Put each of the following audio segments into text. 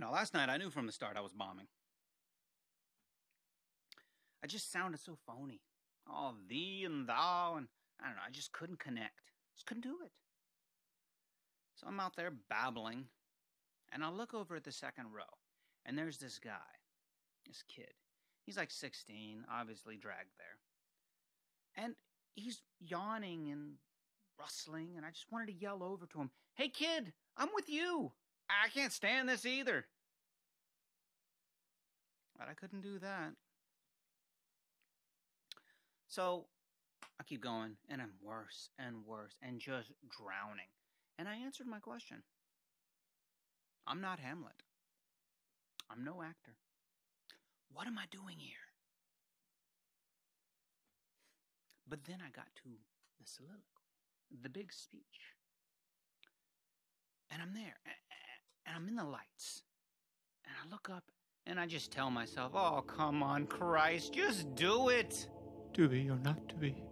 Now, last night I knew from the start I was bombing. I just sounded so phony. All thee and thou, and I don't know, I just couldn't connect. Just couldn't do it. So I'm out there babbling, and I look over at the second row, and there's this guy, this kid. He's like 16, obviously dragged there. And he's yawning and rustling, and I just wanted to yell over to him, Hey kid, I'm with you. I can't stand this either. But I couldn't do that. So I keep going, and I'm worse and worse and just drowning. And I answered my question I'm not Hamlet. I'm no actor. What am I doing here? But then I got to the soliloquy, the big speech. And I'm there, and I'm in the lights. And I look up, and I just tell myself, oh, come on, Christ, just do it. To be or not to be?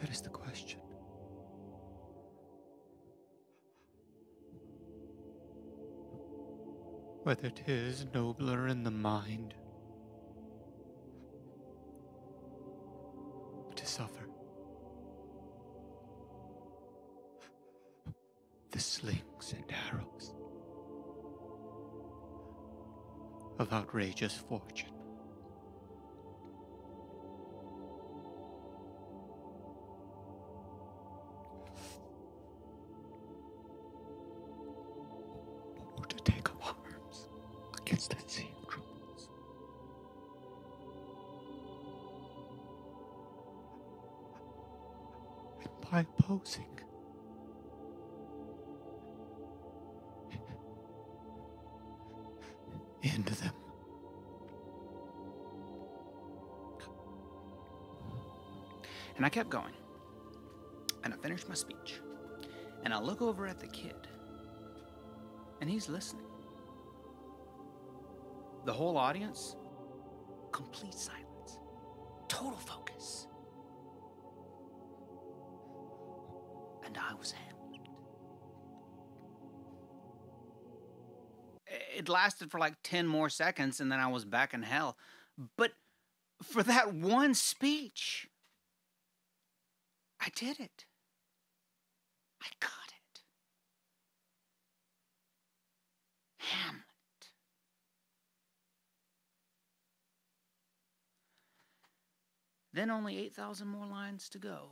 That is the question. Whether 'tis nobler in the mind to suffer the slings and arrows of outrageous fortune. Or to take up arms against the sea opposing end them. And I kept going. And I finished my speech. And I look over at the kid. And he's listening. The whole audience, complete silence, total focus. And I was. It lasted for like 10 more seconds, and then I was back in hell. But for that one speech, I did it. I got it. Hamlet. Then only 8,000 more lines to go.